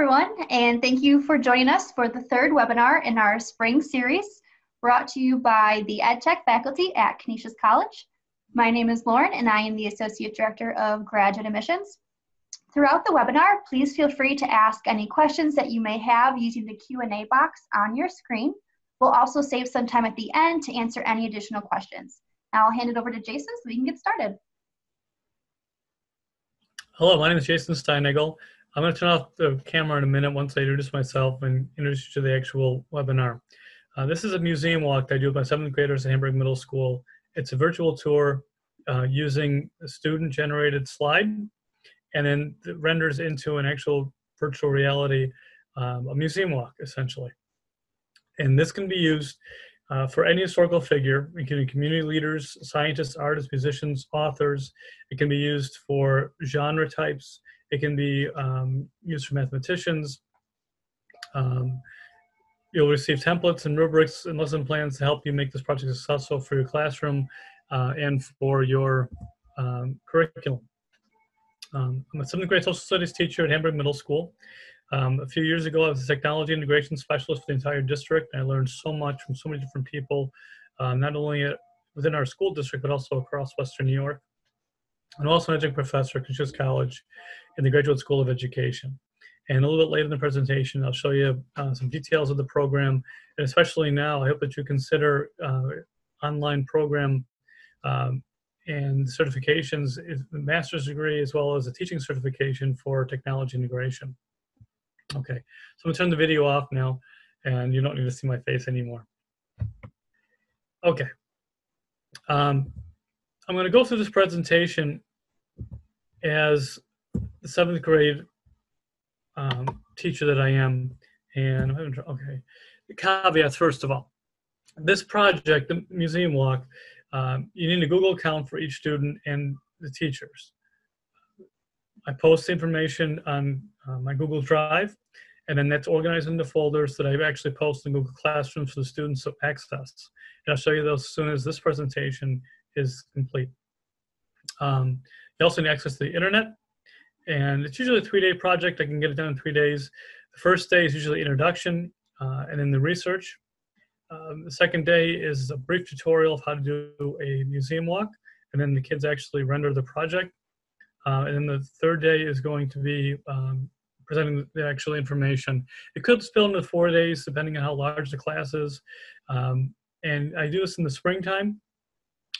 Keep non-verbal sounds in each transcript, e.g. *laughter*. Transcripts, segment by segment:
everyone, and thank you for joining us for the third webinar in our spring series brought to you by the EdTech faculty at Canisius College. My name is Lauren, and I am the Associate Director of Graduate Admissions. Throughout the webinar, please feel free to ask any questions that you may have using the Q&A box on your screen. We'll also save some time at the end to answer any additional questions. Now I'll hand it over to Jason so we can get started. Hello, my name is Jason Steinegel. I'm going to turn off the camera in a minute once I introduce myself and introduce you to the actual webinar. Uh, this is a museum walk that I do with my seventh graders at Hamburg Middle School. It's a virtual tour uh, using a student-generated slide, and then it renders into an actual virtual reality, um, a museum walk, essentially. And this can be used uh, for any historical figure, including community leaders, scientists, artists, musicians, authors. It can be used for genre types. It can be um, used for mathematicians. Um, you'll receive templates and rubrics and lesson plans to help you make this project successful for your classroom uh, and for your um, curriculum. Um, I'm a seventh grade social studies teacher at Hamburg Middle School. Um, a few years ago, I was a technology integration specialist for the entire district. And I learned so much from so many different people, uh, not only within our school district, but also across Western New York. I'm also an adjunct professor at Canisius College in the Graduate School of Education. And a little bit later in the presentation, I'll show you uh, some details of the program. And especially now, I hope that you consider uh, online program um, and certifications, the master's degree, as well as a teaching certification for technology integration. Okay, so I'm gonna turn the video off now, and you don't need to see my face anymore. Okay. Um, I'm gonna go through this presentation as the seventh grade um, teacher that I am, and okay, the caveats first of all. This project, the museum walk, um, you need a Google account for each student and the teachers. I post the information on uh, my Google Drive, and then that's organized into folders that I've actually post in Google Classroom for the students to access. And I'll show you those as soon as this presentation is complete. Um, you also need access to the internet, and it's usually a three-day project. I can get it done in three days. The first day is usually introduction, uh, and then the research. Um, the second day is a brief tutorial of how to do a museum walk, and then the kids actually render the project. Uh, and then the third day is going to be um, presenting the actual information. It could spill into four days depending on how large the class is. Um, and I do this in the springtime.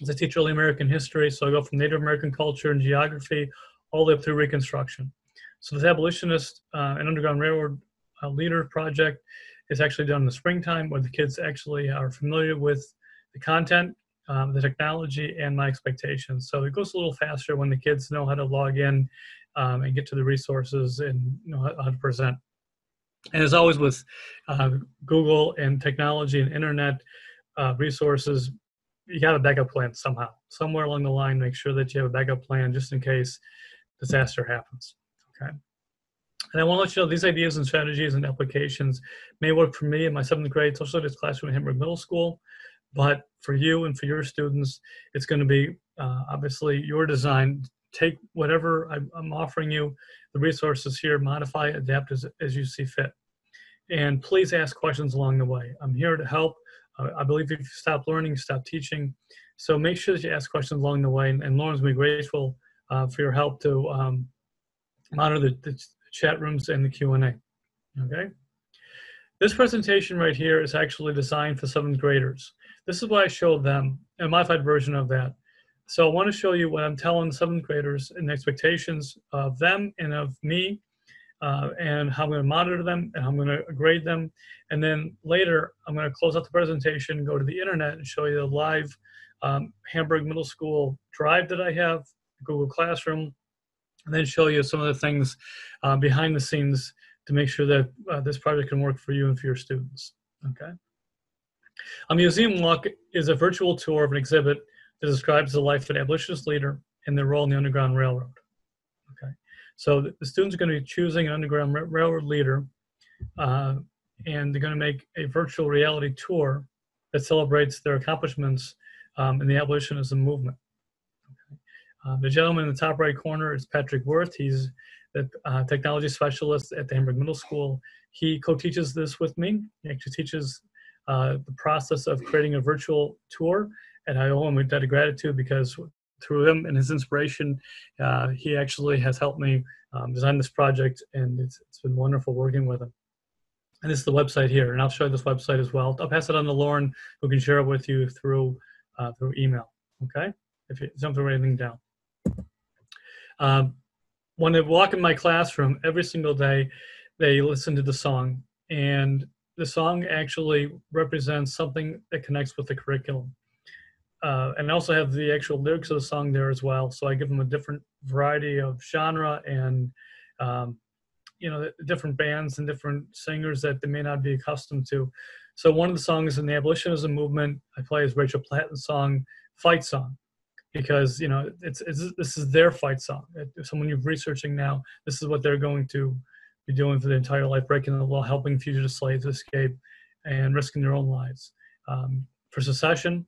As I teach early American history, so I go from Native American culture and geography all the way up through Reconstruction. So this abolitionist uh, and Underground Railroad uh, leader project is actually done in the springtime where the kids actually are familiar with the content um, the technology and my expectations. So it goes a little faster when the kids know how to log in um, and get to the resources and know how, to present. And as always with uh, Google and technology and internet uh, resources, you got a backup plan somehow. Somewhere along the line, make sure that you have a backup plan just in case disaster happens. Okay. And I want to let you know these ideas and strategies and applications may work for me in my seventh grade social studies classroom at Hamburg Middle School. But for you and for your students, it's going to be uh, obviously your design. Take whatever I'm offering you, the resources here, modify, adapt as, as you see fit. And please ask questions along the way. I'm here to help. I believe if you stop learning, stop teaching. So make sure that you ask questions along the way. And, and Lauren's going to be grateful uh, for your help to um, monitor the, the chat rooms and the Q&A. Okay? This presentation right here is actually designed for seventh graders. This is what I showed them, a modified version of that. So I want to show you what I'm telling seventh graders and expectations of them and of me, uh, and how I'm going to monitor them and how I'm going to grade them. And then later, I'm going to close out the presentation, go to the internet, and show you the live um, Hamburg Middle School drive that I have, Google Classroom, and then show you some of the things uh, behind the scenes to make sure that uh, this project can work for you and for your students. Okay. A museum walk is a virtual tour of an exhibit that describes the life of an abolitionist leader and their role in the Underground Railroad. So the students are going to be choosing an Underground Railroad leader, uh, and they're going to make a virtual reality tour that celebrates their accomplishments um, in the abolitionism movement. Uh, the gentleman in the top right corner is Patrick Worth. He's the uh, technology specialist at the Hamburg Middle School. He co-teaches this with me. He actually teaches uh, the process of creating a virtual tour, and I owe him a debt of gratitude because through him and his inspiration, uh, he actually has helped me um, design this project, and it's, it's been wonderful working with him. And this is the website here, and I'll show you this website as well. I'll pass it on to Lauren, who can share it with you through uh, through email. Okay, if you don't write anything down. Um, when they walk in my classroom every single day, they listen to the song, and the song actually represents something that connects with the curriculum. Uh, and I also have the actual lyrics of the song there as well. So I give them a different variety of genre and, um, you know, different bands and different singers that they may not be accustomed to. So one of the songs in the abolitionism movement I play is Rachel Platten's song, "Fight Song," because you know it's, it's this is their fight song. If someone you're researching now, this is what they're going to be doing for their entire life, breaking the law, helping fugitive slaves escape, and risking their own lives. Um, for secession,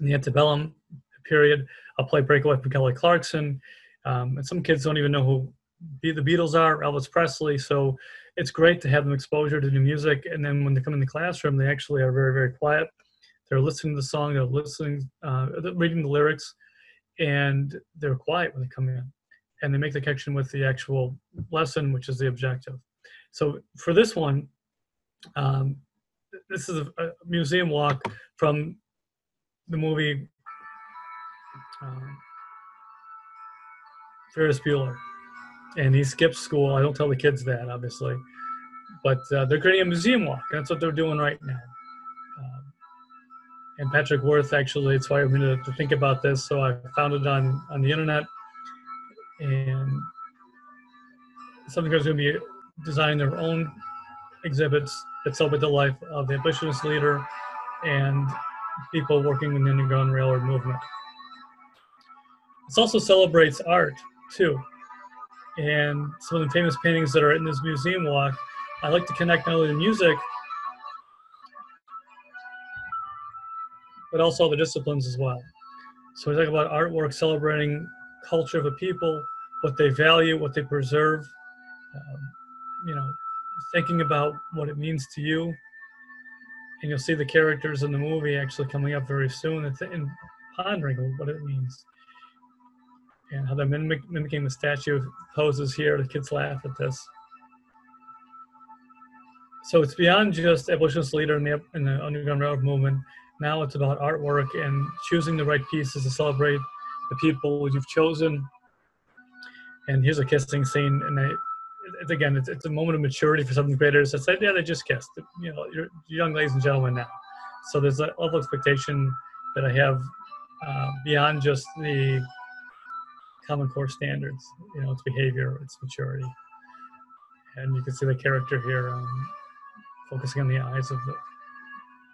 in the antebellum period, I'll play Breakaway from Kelly Clarkson. Um, and some kids don't even know who the Beatles are, Elvis Presley. So it's great to have them exposure to new music. And then when they come in the classroom, they actually are very, very quiet. They're listening to the song, they're listening, uh, reading the lyrics, and they're quiet when they come in. And they make the connection with the actual lesson, which is the objective. So for this one, um, this is a, a museum walk from the movie um, Ferris Bueller, and he skips school. I don't tell the kids that, obviously, but uh, they're creating a museum walk. That's what they're doing right now. Um, and Patrick Worth actually inspired me to, to think about this, so I found it on on the internet, and something is going to be designing their own exhibits that celebrate the life of the abolitionist leader and people working in the Underground Railroad movement. This also celebrates art, too. And some of the famous paintings that are in this museum walk, I like to connect not only the music, but also the disciplines as well. So we talk about artwork celebrating culture of a people, what they value, what they preserve, um, you know, thinking about what it means to you, and you'll see the characters in the movie actually coming up very soon and, pondering what it means and how they're mimic- mimicking the statue poses here. The kids laugh at this. So it's beyond just abolitionist leader in the, in the Underground Railroad movement. Now it's about artwork and choosing the right pieces to celebrate the people you've chosen. And here's a kissing scene, and they, it's again, it's, it's a moment of maturity for seventh graders. It's like, yeah, they just kissed. You know, you're young ladies and gentlemen now. So there's a level expectation that I have uh, beyond just the common core standards. You know, it's behavior, it's maturity. And you can see the character here um, focusing on the eyes of the,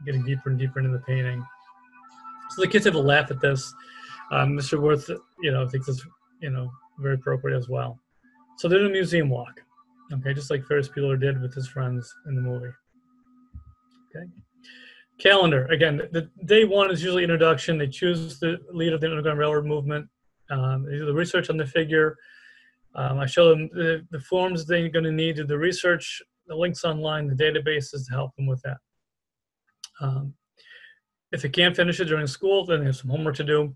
getting deeper and deeper into the painting. So the kids have a laugh at this. Um, Mr. Worth, you know, thinks it's, you know, very appropriate as well. So there's a museum walk, okay, just like Ferris Bueller did with his friends in the movie. Okay. Calendar, again, the, day one is usually introduction. They choose the lead of the Underground Railroad movement. Um, they do the research on the figure. Um, I show them the, the forms they're going to need to do the research, the links online, the databases to help them with that. Um, if they can't finish it during school, then they have some homework to do.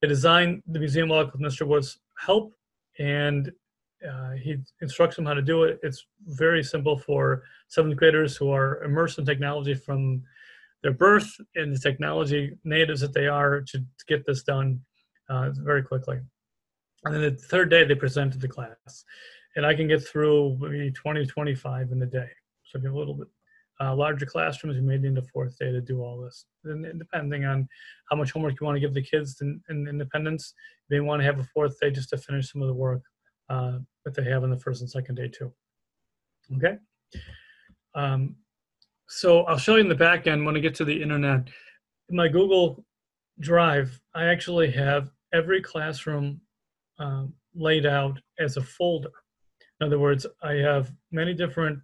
They design the museum walk with Mr. Wood's help, and uh, he instructs them how to do it. It's very simple for seventh graders who are immersed in technology from their birth and the technology natives that they are to, to get this done uh, very quickly. And then the third day they present to the class. And I can get through maybe 20, 25 in the day. So a little bit uh, larger classrooms, you may need a fourth day to do all this. And depending on how much homework you want to give the kids in, in independence, you may want to have a fourth day just to finish some of the work uh, that they have on the first and second day too. Okay. Um, so I'll show you in the back end when I get to the internet. In my Google Drive, I actually have every classroom um, laid out as a folder. In other words, I have many different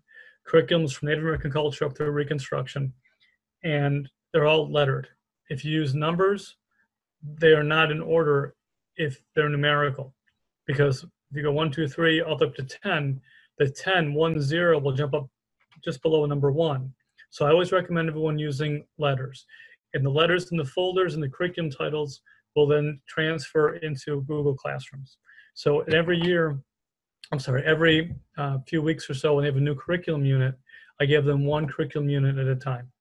curriculums from Native American culture up through Reconstruction, and they're all lettered. If you use numbers, they are not in order if they're numerical, because if you go one, two, three, all the up to 10, the 10, 1, 0 will jump up just below number 1. So I always recommend everyone using letters. And the letters in the folders and the curriculum titles will then transfer into Google Classrooms. So every year, I'm sorry, every uh, few weeks or so when they have a new curriculum unit, I give them one curriculum unit at a time.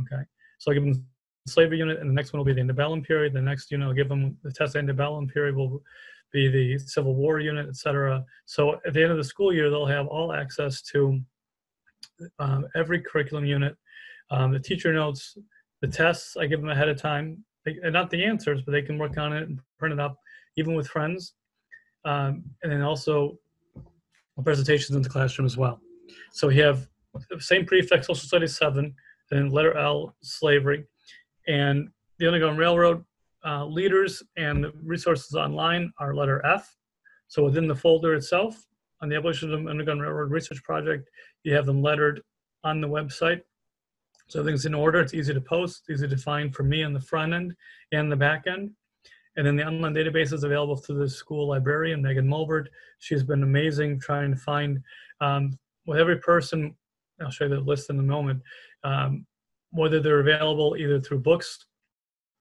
Okay, so I give them the slavery unit, and the next one will be the antebellum period. The next unit I'll give them the test antebellum period will be the Civil War unit, etc. So at the end of the school year, they'll have all access to um, every curriculum unit, um, the teacher notes, the tests I give them ahead of time, and not the answers, but they can work on it and print it up, even with friends, um, and then also presentations in the classroom as well. So we have the same prefix, social studies seven, then letter L, slavery, and the Underground Railroad uh, leaders and resources online are letter F. So within the folder itself, on the Abolition of the Underground Railroad Research Project, you have them lettered on the website. So everything's in order. It's easy to post, easy to find for me on the front end and the back end. And then the online database is available through the school librarian, Megan Mulbert. She's been amazing trying to find um, with every person, I'll show you the list in a moment, um, whether they're available either through books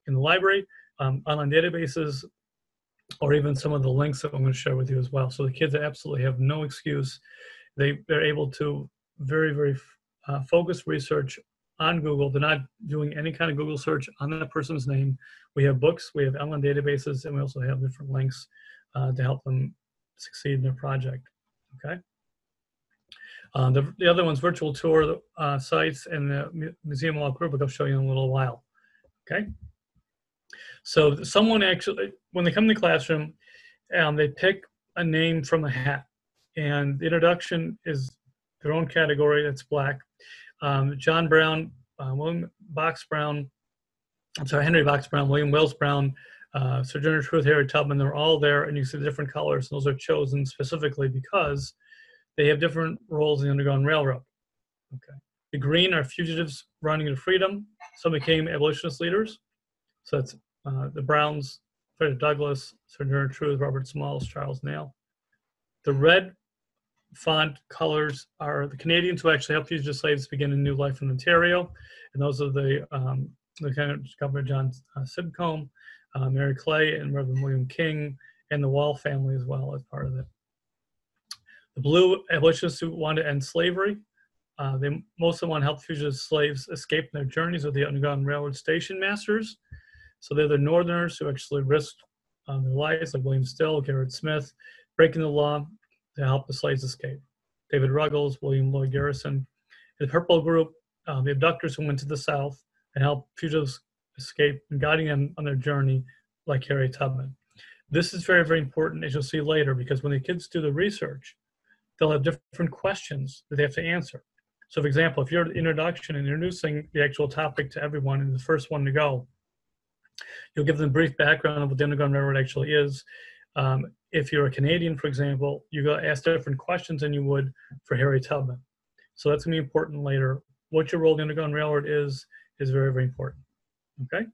in the library, um, online databases, or even some of the links that I'm going to share with you as well. So the kids absolutely have no excuse. They, they're able to very, very uh, research on Google. They're not doing any kind of Google search on that person's name. We have books, we have online databases, and we also have different links uh, to help them succeed in their project. Okay. Uh, the, the other one's virtual tour uh, sites and the Museum Walk Rubric I'll show you in a little while. Okay. So someone actually, when they come to the classroom, um, they pick a name from a hat. And the introduction is their own category, that's black. Um, John Brown, uh, William Box Brown, I'm sorry, Henry Box Brown, William Wells Brown, uh, Sojourner Truth, Harriet Tubman, they're all there, and you see the different colors. And those are chosen specifically because they have different roles in the Underground Railroad. Okay. The green are fugitives running to freedom. Some became abolitionist leaders. So that's uh, the Browns, Frederick Douglass, Sojourner Truth, Robert Smalls, Charles Nalle. The red font colors are the Canadians who actually helped fugitive slaves begin a new life in Ontario, and those are the um, Lieutenant Governor John uh, Simcoe, uh, Mary Clay, and Reverend William King, and the Wall family as well as part of it. The blue abolitionists who wanted to end slavery. Uh, they most of them want to help fugitive slaves escape their journeys with the Underground Railroad station masters. So they're the Northerners who actually risked um, their lives, like William Still, Gerrit Smith, breaking the law to help the slaves escape. David Ruggles, William Lloyd Garrison. The Purple Group, um, the abductors who went to the South and helped fugitives escape and guiding them on their journey, like Harriet Tubman. This is very, very important, as you'll see later, because when the kids do the research, they'll have different questions that they have to answer. So, for example, if you're the introduction and introducing the actual topic to everyone and the first one to go, you'll give them a brief background of what the Underground Railroad actually is. Um, if you're a Canadian, for example, you go ask different questions than you would for Harriet Tubman. So that's going to be important later. What your role in the Underground Railroad is, is very, very important. Okay?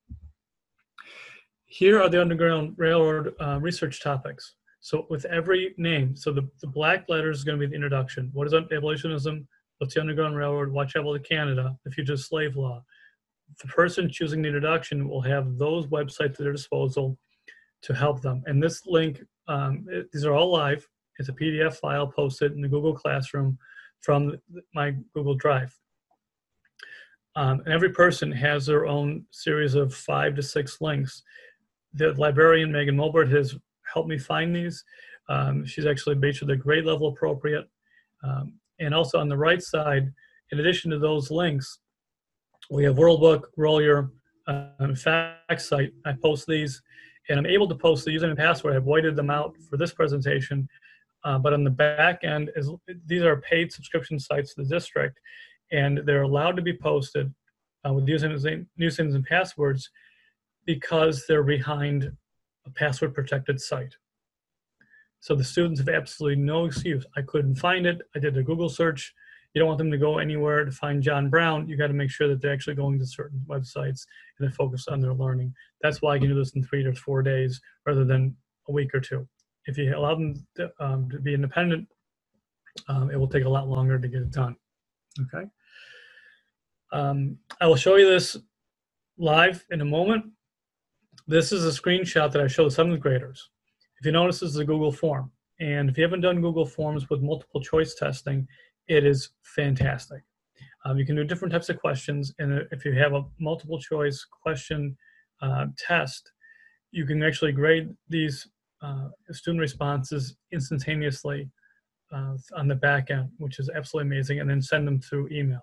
Here are the Underground Railroad uh, research topics. So with every name, so the, the black letters is going to be the introduction. What is abolitionism? What's the Underground Railroad? Whitechapel to Canada? The fugitive slave law. The person choosing the introduction will have those websites at their disposal to help them. And this link, um, it, these are all live. It's a PDF file posted in the Google Classroom from my Google Drive. Um, and every person has their own series of five to six links. The librarian, Megan Mulbert, has helped me find these. Um, she's actually made sure they're grade level appropriate. Um, and also on the right side, in addition to those links, we have World Book, Grolier, um, FactCite. I post these and I'm able to post the username and password. I've voided them out for this presentation, uh, but on the back end, is these are paid subscription sites to the district, and they're allowed to be posted uh, with usernames, usernames and passwords because they're behind a password protected site. So the students have absolutely no excuse. I couldn't find it. I did a Google search. You don't want them to go anywhere to find John Brown. You got to make sure that they're actually going to certain websites and they're focused on their learning. That's why I can do this in three to four days rather than a week or two. If you allow them to, um, to be independent, um, it will take a lot longer to get it done. Okay. Um, I will show you this live in a moment. This is a screenshot that I showed seventh graders. If you notice, this is a Google form. And if you haven't done Google Forms with multiple choice testing, it is fantastic. Um, you can do different types of questions, and if you have a multiple choice question uh, test, you can actually grade these uh, student responses instantaneously uh, on the back end, which is absolutely amazing, and then send them through email.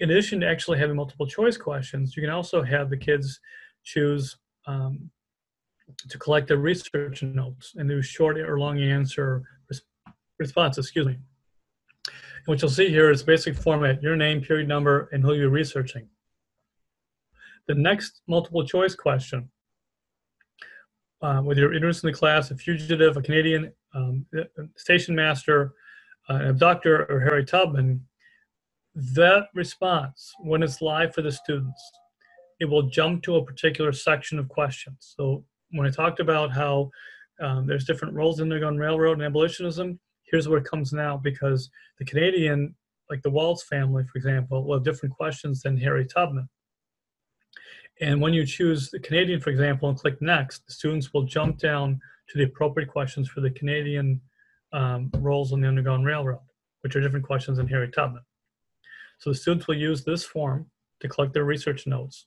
In addition to actually having multiple choice questions, you can also have the kids choose um, to collect their research notes and do short or long answer res- responses, excuse me. And what you'll see here is basic format, your name, period number, and who you're researching. The next multiple choice question, uh, whether you're interested in the class, a fugitive, a Canadian um, station master, uh, an abductor, or Harriet Tubman, that response, when it's live for the students, it will jump to a particular section of questions. So when I talked about how um, there's different roles in the Underground Railroad and abolitionism, here's where it comes now because the Canadian, like the Walls family, for example, will have different questions than Harriet Tubman. And when you choose the Canadian, for example, and click next, the students will jump down to the appropriate questions for the Canadian um, roles on the Underground Railroad, which are different questions than Harriet Tubman. So the students will use this form to collect their research notes.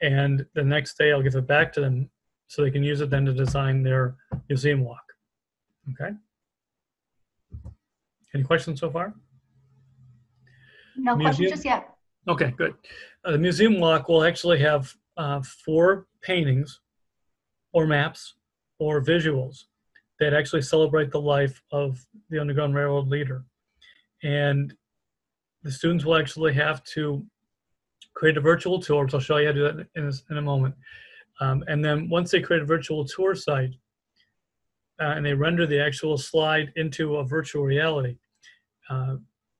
And the next day I'll give it back to them so they can use it then to design their museum walk. Okay? Any questions so far? No Museum- questions just yet. Okay, good. Uh, the museum walk will actually have uh, four paintings or maps or visuals that actually celebrate the life of the Underground Railroad leader. And the students will actually have to create a virtual tour, which I'll show you how to do that in a, in a moment. Um, and then once they create a virtual tour site uh, and they render the actual slide into a virtual reality, uh,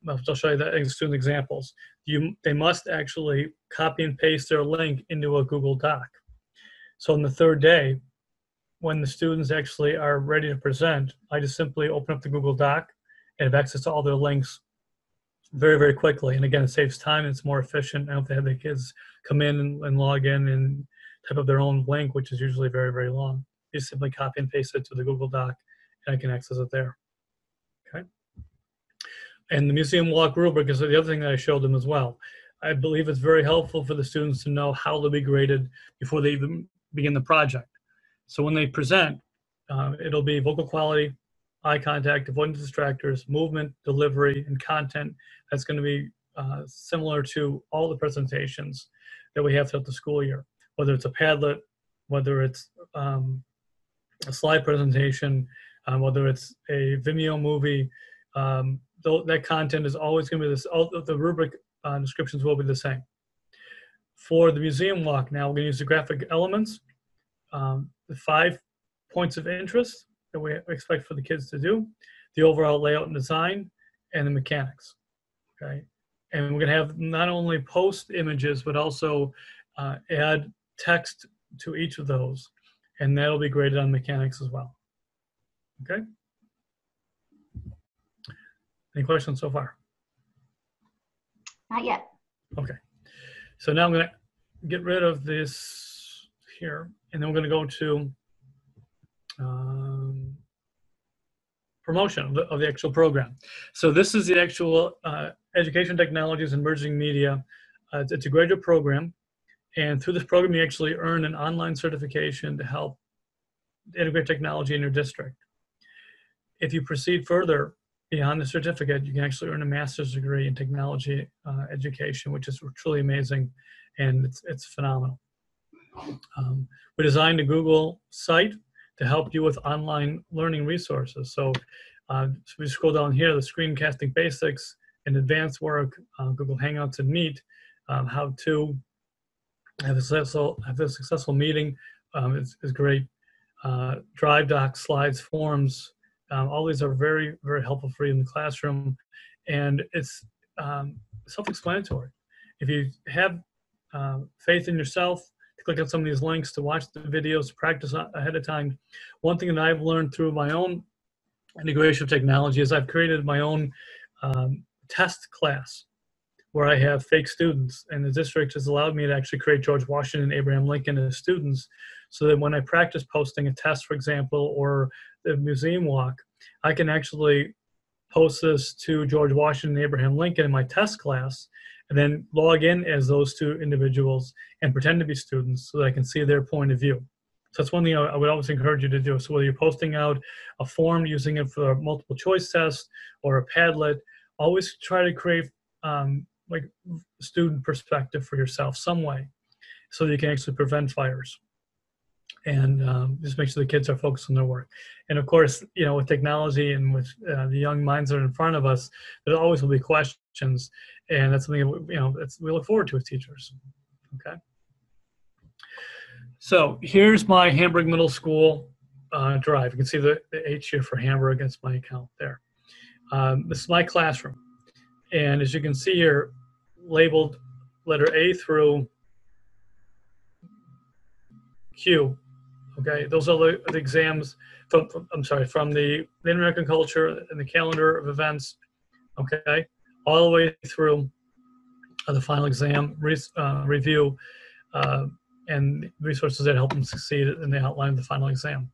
I'll show you that as student examples. You, they must actually copy and paste their link into a Google Doc. So on the third day, when the students actually are ready to present, I just simply open up the Google Doc and have access to all their links very, very quickly. And again, it saves time. It's more efficient. I don't have the kids come in and, and log in and type up their own link, which is usually very, very long. You simply copy and paste it to the Google Doc and I can access it there. And the museum walk rubric is the other thing that I showed them as well. I believe it's very helpful for the students to know how to be graded before they even begin the project. So when they present, uh, it'll be vocal quality, eye contact, avoidance distractors, movement, delivery, and content. That's going to be uh, similar to all the presentations that we have throughout the school year, whether it's a Padlet, whether it's um, a slide presentation, um, whether it's a Vimeo movie. Um, th- that content is always going to be this. All the rubric uh, descriptions will be the same. For the museum walk, now we're going to use the graphic elements, um, the five points of interest that we expect for the kids to do, the overall layout and design, and the mechanics. Okay, and we're going to have not only post images but also uh, add text to each of those, and that'll be graded on mechanics as well. Okay. Any questions so far? Not yet. Okay. So now I'm going to get rid of this here, and then we're going to go to um, promotion of the, of the actual program. So this is the actual uh, Education Technologies and Emerging Media. Uh, it's, it's a graduate program, and through this program, you actually earn an online certification to help integrate technology in your district. If you proceed further beyond the certificate, you can actually earn a master's degree in technology uh, education, which is truly amazing, and it's, it's phenomenal. Um, we designed a Google site to help you with online learning resources. So, uh, so we scroll down here, the screencasting basics and advanced work, uh, Google Hangouts and Meet, um, how to have a successful, have a successful meeting um, is, is great. Uh, Drive docs, slides, forms, um, all these are very, very helpful for you in the classroom. And it's um, self-explanatory. If you have uh, faith in yourself, click on some of these links to watch the videos, practice ahead of time. One thing that I've learned through my own integration of technology is I've created my own um, test class where I have fake students, and the district has allowed me to actually create George Washington, Abraham Lincoln as students, so that when I practice posting a test, for example, or the museum walk, I can actually post this to George Washington, Abraham Lincoln in my test class, and then log in as those two individuals and pretend to be students so that I can see their point of view. So that's one thing I would always encourage you to do. So whether you're posting out a form using it for a multiple choice test or a Padlet, always try to create um, like student perspective for yourself some way so you can actually prevent fires and um, just make sure the kids are focused on their work. And of course, you know, with technology and with uh, the young minds that are in front of us, there always will be questions, and that's something you know we look forward to as teachers. Okay. So here's my Hamburg Middle School uh, drive. You can see the, the H here for Hamburg. against my account there. Um, this is my classroom, and as you can see here, labeled letter A through Q Okay, those are the, the exams from, from, I'm sorry, from the, the American culture and the calendar of events. Okay, all the way through uh, the final exam re, uh, review uh, and resources that help them succeed in the outline of the final exam.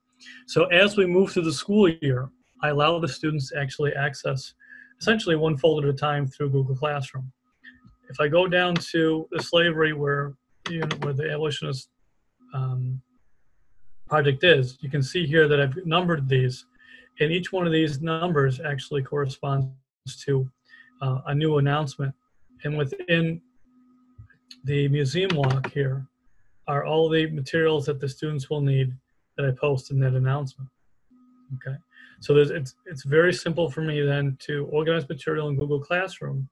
So as we move through the school year, I allow the students to actually access essentially one folder at a time through Google Classroom. If I go down to the slavery where, you know, where the abolitionist um, project is. You can see here that I've numbered these, and each one of these numbers actually corresponds to uh, a new announcement. And within the museum walk here are all the materials that the students will need that I post in that announcement. Okay, so it's it's very simple for me then to organize material in Google Classroom.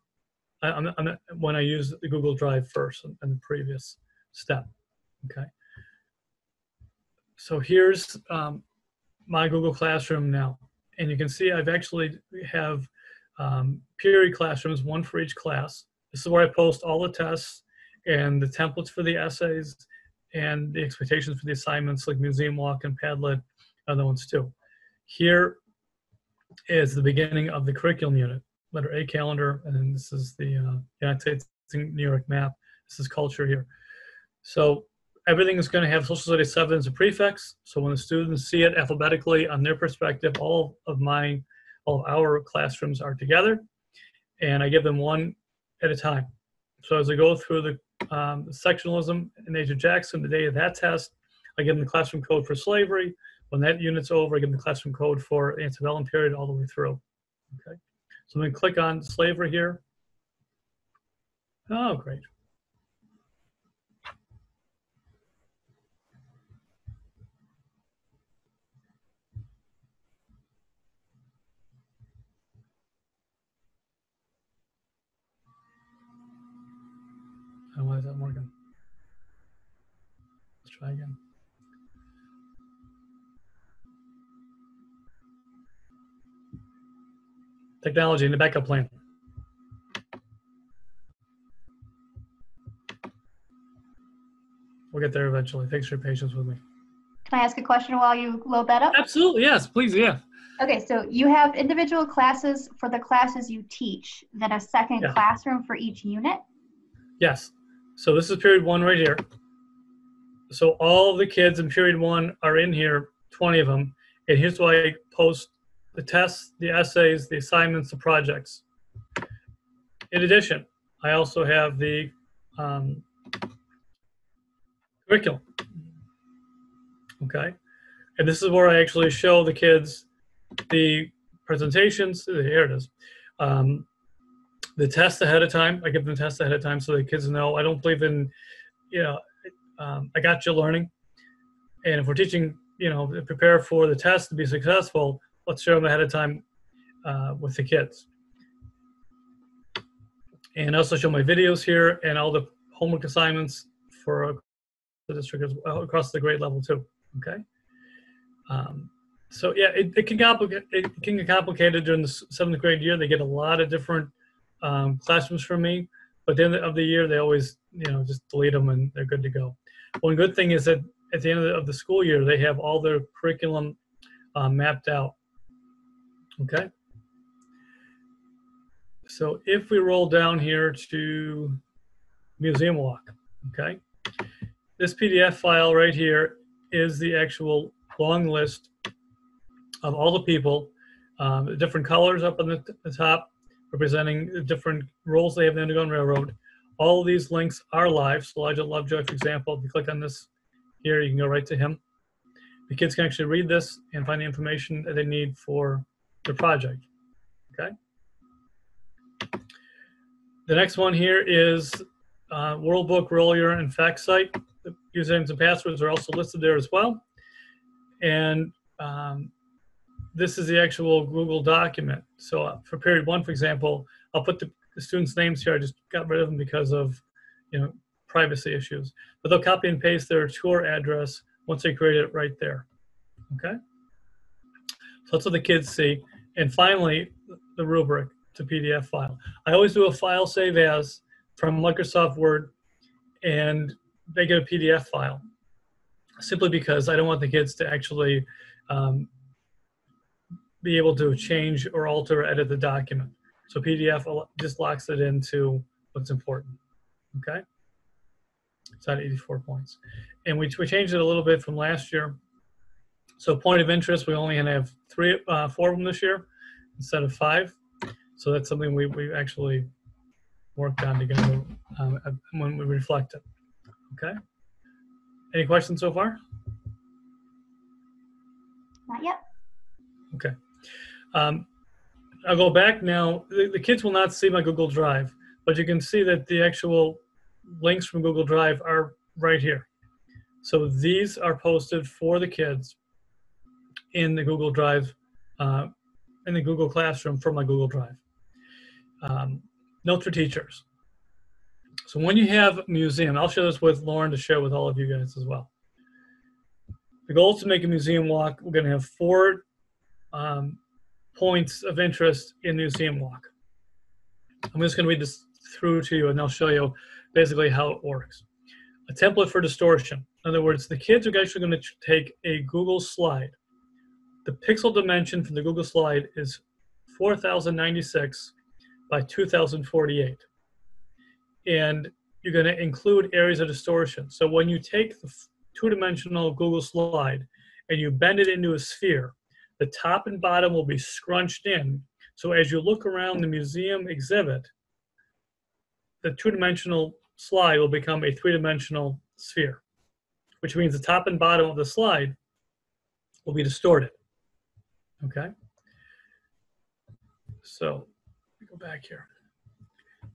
I, I'm, I'm, when I use the Google Drive first and, the previous step. Okay so here's um, my Google Classroom now. And you can see I've actually have um, period classrooms, one for each class. This is where I post all the tests and the templates for the essays and the expectations for the assignments like Museum Walk and Padlet, other ones too. Here is the beginning of the curriculum unit, letter A calendar, and this is the uh, United States New York map. This is culture here. So everything is going to have social studies 7 as a prefix. So when the students see it alphabetically on their perspective, all of my, all of our classrooms are together. And I give them one at a time. So as I go through the um, sectionalism in Major Jackson, the day of that test, I give them the classroom code for slavery. When that unit's over, I give them the classroom code for antebellum period all the way through. Okay. So I'm going to click on slavery here. Oh, great. That Morgan? Let's try again. Technology in the backup plan. We'll get there eventually. Thanks for your patience with me. Can I ask a question while you load that up? Absolutely, yes, please, yeah. Okay, so you have individual classes for the classes you teach, then a second yeah. classroom for each unit? Yes. So this is period one right here. So all the kids in period one are in here, 20 of them. And here's why I post the tests, the essays, the assignments, the projects. In addition, I also have the um, curriculum. Okay. And this is where I actually show the kids the presentations. Here it is. Um, the test ahead of time. I give them tests ahead of time so the kids know. I don't believe in, you know, um, I got you learning. And if we're teaching, you know, prepare for the test to be successful, let's show them ahead of time uh, with the kids. And also show my videos here and all the homework assignments for the district as well, across the grade level too. Okay. Um, so yeah, it, it can complicate. It can get complicated during the seventh grade year. They get a lot of different um, classrooms for me. But at the end of the year, they always, you know, just delete them and they're good to go. One good thing is that at the end of the, school year, they have all their curriculum uh, mapped out. Okay. So if we roll down here to Museum Walk, okay, this PDF file right here is the actual long list of all the people, um, different colors up on the, the top, representing the different roles they have in the Underground Railroad. All of these links are live. So Elijah Lovejoy, for example, if you click on this here, you can go right to him. The kids can actually read this and find the information that they need for their project. Okay. The next one here is uh, World Book Grolier and FactCite. The usernames and passwords are also listed there as well. And um, this is the actual Google document. So uh, for period one, for example, I'll put the, the, students' names here. I just got rid of them because of, you know, privacy issues. But they'll copy and paste their tour address once they create it right there. Okay? So that's what the kids see. And finally, the rubric to PDF file. I always do a file save as from Microsoft Word and they get a PDF file simply because I don't want the kids to actually um, be able to change or alter or edit the document. So PDF just locks it into what's important. Okay? It's at 84 points. And we, we changed it a little bit from last year. So point of interest, we only have three, uh, four of them this year instead of five. So that's something we, we actually worked on together um, when we reflected. Okay. Any questions so far? Not yet. Okay. Um, I'll go back now. The, the, kids will not see my Google Drive, but you can see that the actual links from Google Drive are right here. So these are posted for the kids in the Google Drive, uh, in the Google Classroom from my Google Drive. Um, notes for teachers. So when you have a museum, I'll share this with Lauren to share with all of you guys as well. The goal is to make a museum walk. We're going to have four um, points of interest in museum walk. I'm just going to read this through to you and I'll show you basically how it works. A template for distortion. In other words, the kids are actually going to take a Google slide. The pixel dimension for the Google slide is 4096 by 2048. And you're going to include areas of distortion. So when you take the two-dimensional Google slide and you bend it into a sphere, the top and bottom will be scrunched in. So as you look around the museum exhibit, the two-dimensional slide will become a three-dimensional sphere, which means the top and bottom of the slide will be distorted. Okay? So go back here.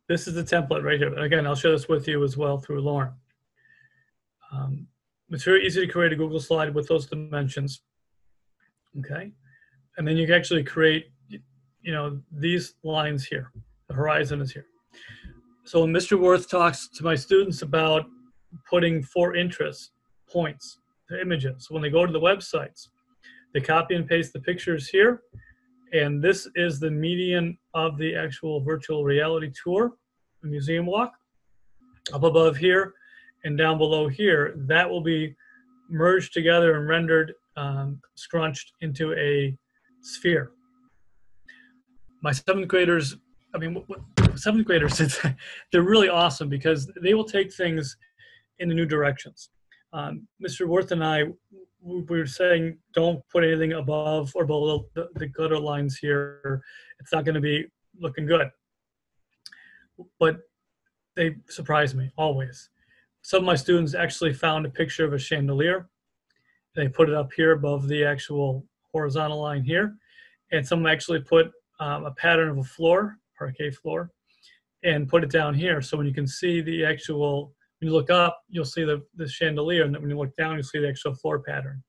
This is the template right here. Again, I'll share this with you as well through Lauren. Um, it's very easy to create a Google slide with those dimensions. Okay. And then you can actually create, you know, these lines here. The horizon is here. So when Mr. Worth talks to my students about putting for interest points to images, when they go to the websites, they copy and paste the pictures here and this is the median of the actual virtual reality tour, the museum walk. Up above here and down below here, that will be merged together and rendered, um, scrunched into a sphere. My seventh graders, I mean, seventh graders, *laughs* they're really awesome because they will take things in the new directions. Um, Mr. Worth and I, we were saying don't put anything above or below the, the gutter lines here. It's not going to be looking good. But they surprise me always. Some of my students actually found a picture of a chandelier. They put it up here above the actual horizontal line here. And some actually put um, a pattern of a floor, parquet floor, and put it down here. So when you can see the actual when you look up, you'll see the, the chandelier, and then when you look down, you'll see the actual floor pattern.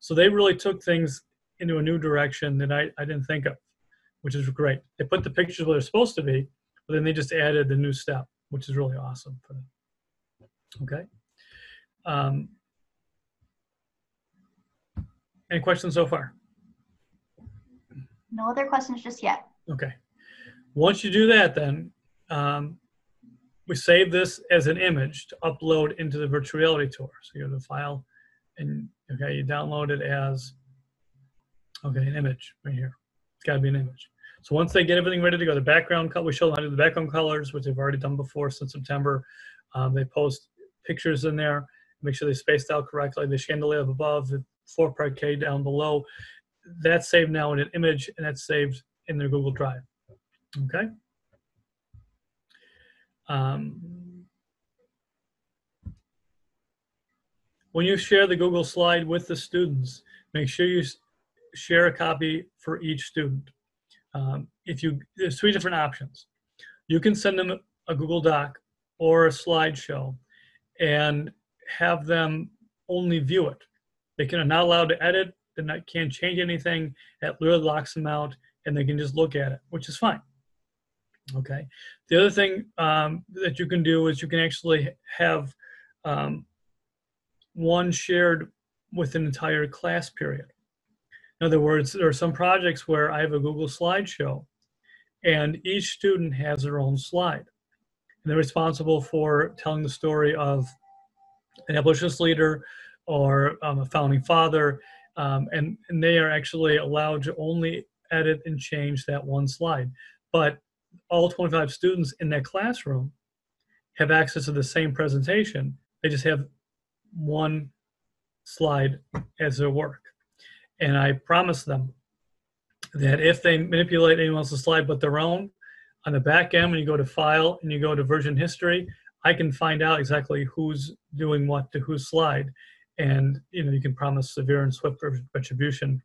So they really took things into a new direction that I, I didn't think of, which is great. They put the pictures where they're supposed to be, but then they just added the new step, which is really awesome for them. Okay. Um, any questions so far? No other questions just yet. Okay. Once you do that, then um, we save this as an image to upload into the virtual reality tour. So you go to the file and okay, you download it as okay, an image right here. It's gotta be an image. So once they get everything ready to go, the background color, we show them how to do the background colors, which they've already done before since September. Um, they post pictures in there, make sure they spaced out correctly. The chandelier up above, the floor parquet down below. That's saved now in an image and that's saved in their Google Drive. Okay. Um, when you share the Google slide with the students, make sure you share a copy for each student. Um, if you, there's three different options. You can send them a Google Doc or a slideshow and have them only view it. They can are not allowed to edit, they can't change anything. That literally locks them out and they can just look at it, which is fine. Okay. The other thing um, that you can do is you can actually have um, one shared with an entire class period. In other words, there are some projects where I have a Google slideshow and each student has their own slide. And they're responsible for telling the story of an abolitionist leader or um, a founding father. Um, and, and they are actually allowed to only edit and change that one slide. But all 25 students in that classroom have access to the same presentation. They just have one slide as their work. And I promise them that if they manipulate anyone else's slide but their own, on the back end, when you go to file and you go to version history, I can find out exactly who's doing what to whose slide. And you know, you can promise severe and swift retribution,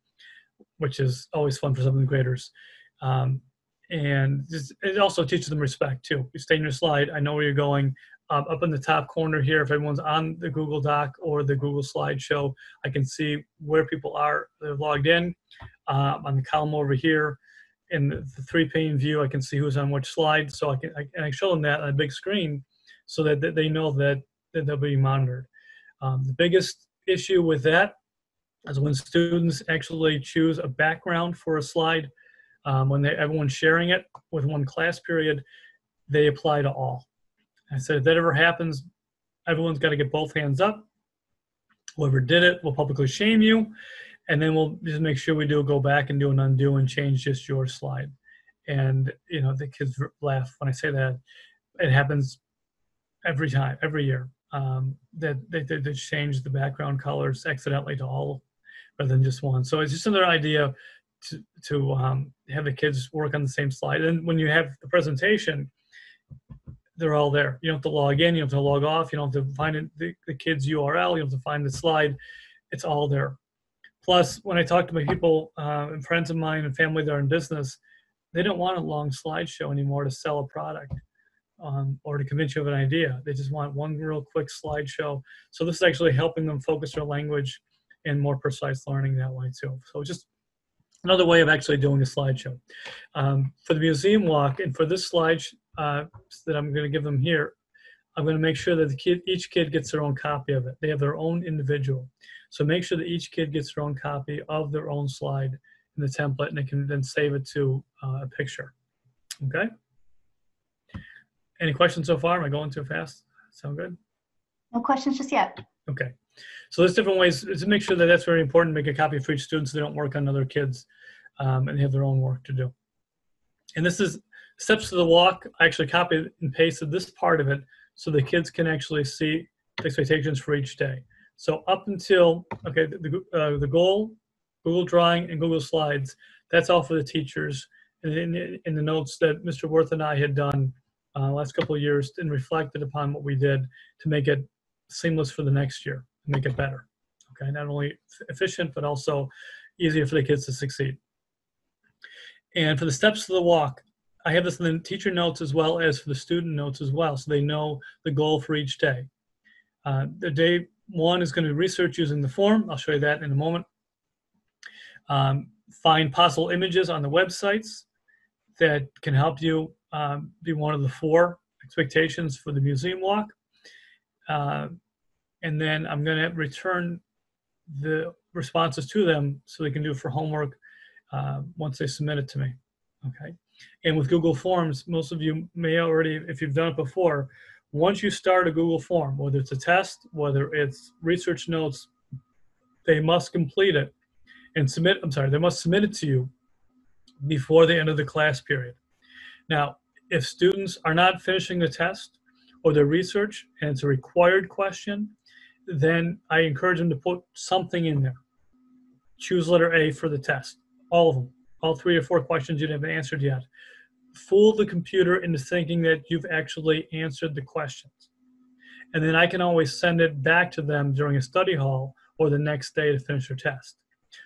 which is always fun for seventh graders. Um, and it also teaches them respect too. You stay in your slide. I know where you're going. Um, up in the top corner here, if everyone's on the Google Doc or the Google Slideshow, I can see where people are. They're logged in. Uh, on the column over here, in the, the three-pane view, I can see who's on which slide. So I can I, and I show them that on a big screen, so that, that they know that, that they'll be monitored. Um, the biggest issue with that is when students actually choose a background for a slide um, when they, everyone's sharing it with one class period, they apply to all. I said, if that ever happens, everyone's got to get both hands up. Whoever did it will publicly shame you. And then we'll just make sure we do go back and do an undo and change just your slide. And, you know, the kids laugh when I say that. It happens every time, every year. Um, that they, they, they change the background colors accidentally to all rather than just one. So it's just another idea to, to um, have the kids work on the same slide. And when you have the presentation, they're all there. You don't have to log in, you don't have to log off, you don't have to find it, the, the kid's URL, you don't have to find the slide. It's all there. Plus, when I talk to my people uh, and friends of mine and family that are in business, they don't want a long slideshow anymore to sell a product um, or to convince you of an idea. They just want one real quick slideshow. So this is actually helping them focus their language and more precise learning that way too. So just another way of actually doing a slideshow. Um, for the museum walk and for this slide uh, that I'm going to give them here, I'm going to make sure that kid, each kid gets their own copy of it. They have their own individual. So make sure that each kid gets their own copy of their own slide in the template and they can then save it to uh, a picture. Okay? Any questions so far? Am I going too fast? Sound good? No questions just yet. Okay. So there's different ways to make sure that that's very important. Make a copy for each student so they don't work on other kids um, and they have their own work to do. And this is steps to the walk. I actually copied and pasted this part of it so the kids can actually see expectations for each day. So up until, okay, the, uh, the goal, Google Drawing and Google Slides, that's all for the teachers. And in, in the notes that Mr. Worth and I had done uh, last couple of years and reflected upon what we did to make it seamless for the next year and make it better. Okay, not only efficient, but also easier for the kids to succeed. And for the steps to the walk, I have this in the teacher notes as well as for the student notes as well, so they know the goal for each day. Uh, the day one is going to be research using the form. I'll show you that in a moment. Um, find possible images on the websites that can help you um, be one of the four expectations for the museum walk. Uh, and then I'm going to return the responses to them so they can do it for homework uh, once they submit it to me. Okay. And with Google Forms, most of you may already, if you've done it before, once you start a Google form, whether it's a test, whether it's research notes, they must complete it and submit, I'm sorry, they must submit it to you before the end of the class period. Now, if students are not finishing the test or their research and it's a required question, then I encourage them to put something in there. Choose letter A for the test, all of them, all three or four questions you haven't answered yet. Fool the computer into thinking that you've actually answered the questions. And then I can always send it back to them during a study hall or the next day to finish their test.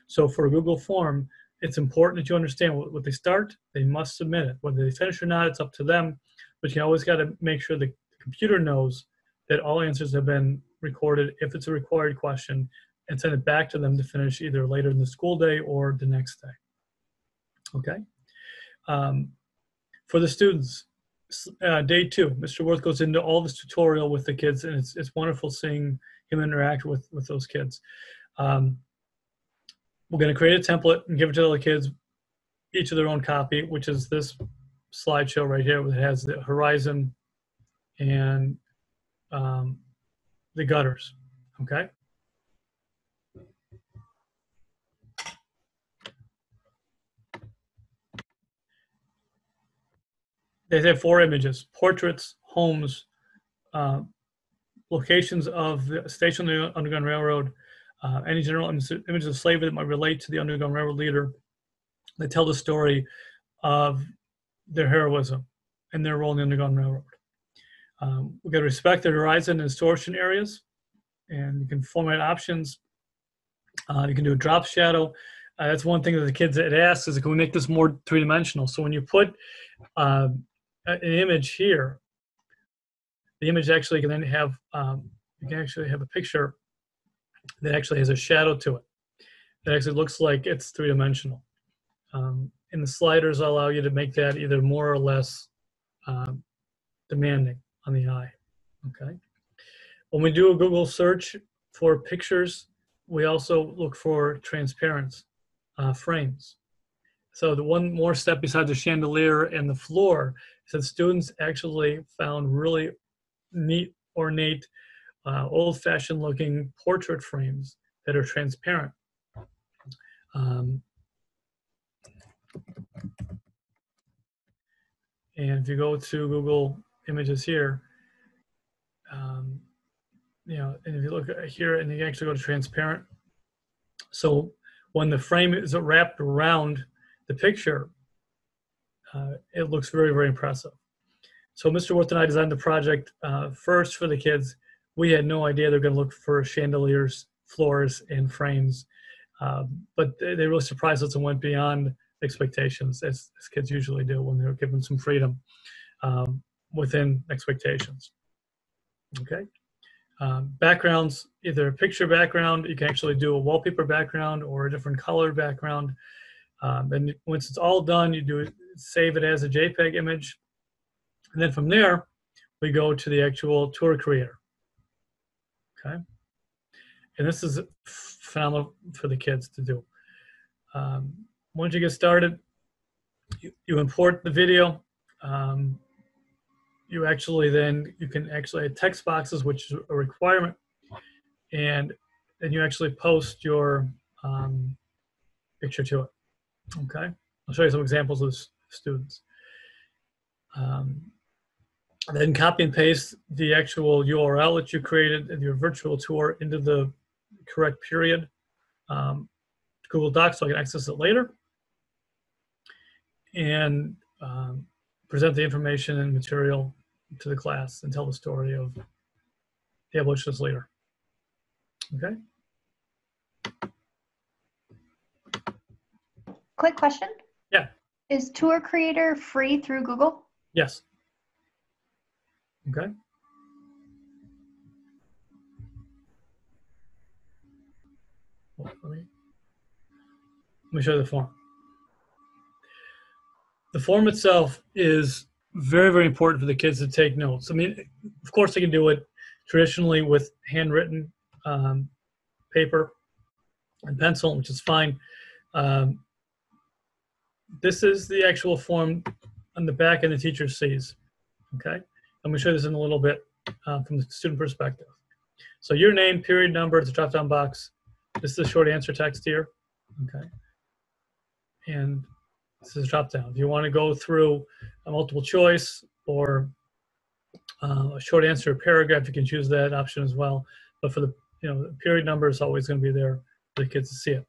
So for a Google form, it's important that you understand what, what they start, they must submit it. Whether they finish or not, it's up to them. But you always got to make sure the computer knows that all answers have been recorded if it's a required question and send it back to them to finish either later in the school day or the next day. Okay. Um, for the students, uh, day two, Mr. Worth goes into all this tutorial with the kids, and it's, it's wonderful seeing him interact with, with those kids. Um, we're going to create a template and give it to the kids, each of their own copy, which is this slideshow right here that has the horizon and um, the gutters, okay? They have four images, portraits, homes, uh, locations of the station on the Underground Railroad, uh, any general images of slavery that might relate to the Underground Railroad leader. They tell the story of their heroism and their role in the Underground Railroad. Um, we got to respect the horizon and distortion areas, and you can format options. Uh, you can do a drop shadow. Uh, that's one thing that the kids had asked is, can we make this more three-dimensional? So when you put uh, an image here, the image actually can then have, um, you can actually have a picture that actually has a shadow to it. That actually looks like it's three-dimensional. Um, and the sliders allow you to make that either more or less um, demanding on the eye. Okay. When we do a Google search for pictures, we also look for transparent uh, frames. So the one more step besides the chandelier and the floor is that students actually found really neat, ornate, uh, old-fashioned looking portrait frames that are transparent. Um, and if you go to Google images here. Um, you know, and if you look here and you actually go to transparent. So when the frame is wrapped around the picture, uh, it looks very, very impressive. So Mr. Worth and I designed the project uh, first for the kids. We had no idea they're going to look for chandeliers, floors, and frames. Um, but they, they, really surprised us and went beyond expectations, as, as kids usually do when they're given some freedom. Um, within expectations. Okay. Um, backgrounds, either a picture background, you can actually do a wallpaper background or a different color background. Um, and once it's all done, you do save it as a JPEG image. And then from there, we go to the actual tour creator. Okay. And this is phenomenal for the kids to do. Um, once you get started, you, you import the video. Um, you actually then you can actually add text boxes, which is a requirement, and then you actually post your um, picture to it. Okay, I'll show you some examples of students. Um, then copy and paste the actual URL that you created in your virtual tour into the correct period um, Google Docs so I can access it later. And um, present the information and material to the class and tell the story of the abolitionist leader. Okay? Quick question. Yeah. Is Tour Creator free through Google? Yes. Okay. let, me, let me show you the form. The form itself is very, very important for the kids to take notes. I mean, of course, they can do it traditionally with handwritten um, paper and pencil, which is fine. Um, this is the actual form on the back and the teacher sees. Okay, I'm going to show this in a little bit uh, from the student perspective. So your name, period number, the drop-down box. This is the short answer text here. Okay, and this is a drop-down. If you want to go through a multiple choice or uh, a short answer paragraph, you can choose that option as well. But for the you know the period number is always going to be there for the kids to see it.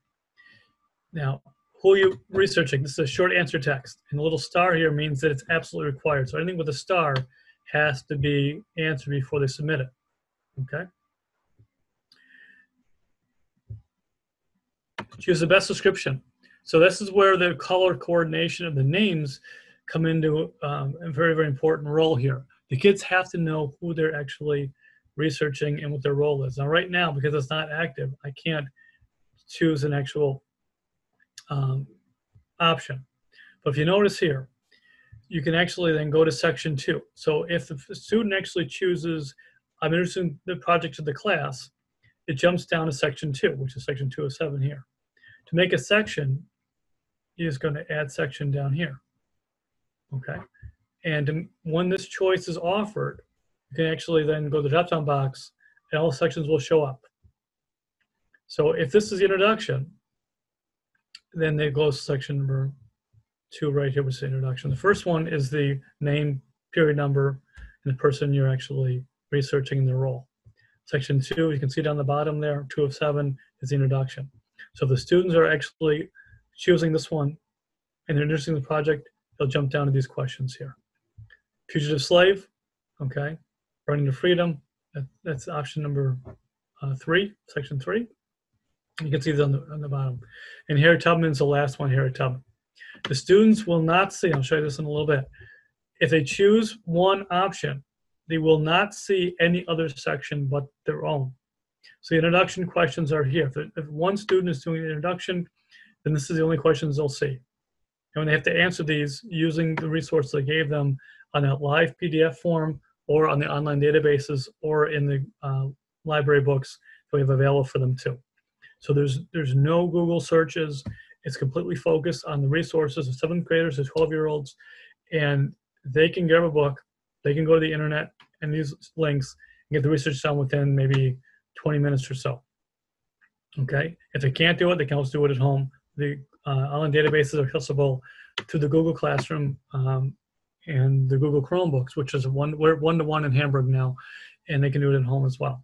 Now, who are you researching? This is a short answer text. And the little star here means that it's absolutely required. So anything with a star has to be answered before they submit it. Okay? Choose the best description. So this is where the color coordination of the names come into um, a very, very important role here. The kids have to know who they're actually researching and what their role is. Now, right now, because it's not active, I can't choose an actual um, option. But if you notice here, you can actually then go to section two. So if the student actually chooses, I'm interested in the project of the class, it jumps down to section two, which is section 207 here. To make a section, you're just going to add section down here. Okay. And when this choice is offered, you can actually then go to the drop-down box and all sections will show up. So if this is the introduction, then they go to section number two right here, is the introduction. The first one is the name, period number, and the person you're actually researching in the role. Section two, you can see down the bottom there, two of seven is the introduction. So if the students are actually choosing this one and they're introducing the project, they'll jump down to these questions here. Fugitive slave, okay. Running to freedom, that, that's option number uh, three, section three. You can see this on the, on the bottom. And Harriet Tubman's the last one, here Harriet Tubman. The students will not see, I'll show you this in a little bit. If they choose one option, they will not see any other section but their own. So the introduction questions are here. If, if one student is doing the introduction, then this is the only questions they'll see. And they have to answer these using the resource I gave them on that live PDF form or on the online databases or in the uh, library books that we have available for them too. So there's there's no Google searches. It's completely focused on the resources of seventh graders to 12 year olds, and they can grab a book, they can go to the internet and use links and get the research done within maybe 20 minutes or so. Okay, if they can't do it, they can also do it at home. The uh, online databases are accessible to the Google Classroom um, and the Google Chromebooks, which is one we're one to one in Hamburg now, and they can do it at home as well.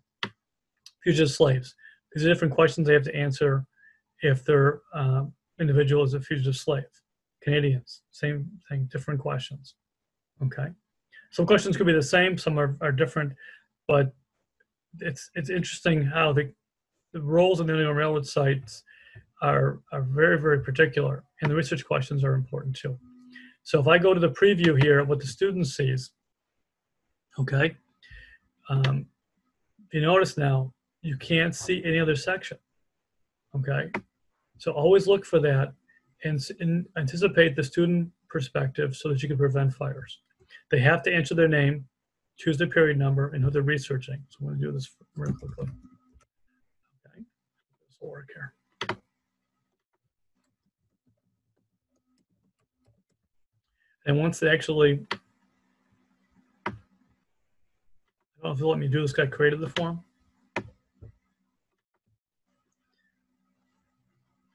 Fugitive slaves. These are different questions they have to answer if their uh, individual is a fugitive slave. Canadians, same thing, different questions. Okay. Some questions could be the same, some are, are different, but it's it's interesting how the, the roles in the Illinois Railroad sites are, are very, very particular, and the research questions are important too. So if I go to the preview here, what the student sees, okay, um, you notice now you can't see any other section. Okay, so always look for that and, and anticipate the student perspective so that you can prevent fires. They have to answer their name, choose their period number, and who they're researching. So I'm going to do this real quickly. Okay, this will work here. And once they actually, I don't know if they'll let me do this, guy created the form.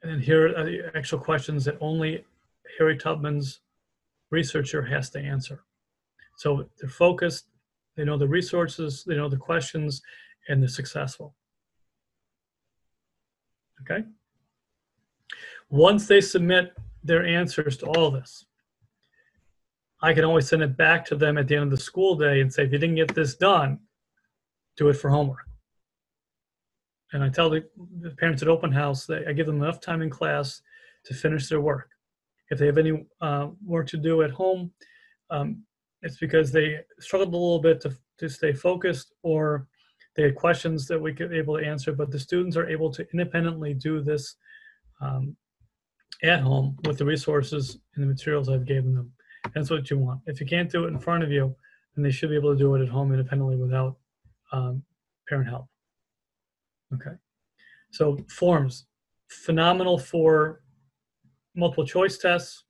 And then here are the actual questions that only Harriet Tubman's researcher has to answer. So they're focused, they know the resources, they know the questions, and they're successful. Okay? Once they submit their answers to all this, I can always send it back to them at the end of the school day and say, if you didn't get this done, do it for homework and I tell the, the parents at open house that I give them enough time in class to finish their work. If they have any uh, work to do at home, um, it's because they struggled a little bit to, to stay focused or they had questions that we could able to answer, but the students are able to independently do this um, at home with the resources and the materials I've given them. That's what you want. If you can't do it in front of you, then they should be able to do it at home independently without um, parent help. Okay. So forms, phenomenal for multiple choice tests,